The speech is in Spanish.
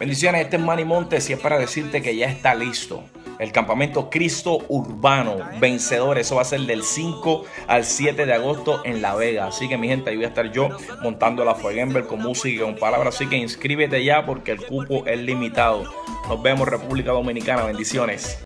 Bendiciones, este es Manny Montes y es para decirte que ya está listo. El campamento Cristo Urbano Vencedor, eso va a ser del 5 al 7 de agosto en La Vega. Así que mi gente, ahí voy a estar yo montando la Fuegember con música y con palabras. Así que inscríbete ya porque el cupo es limitado. Nos vemos República Dominicana, bendiciones.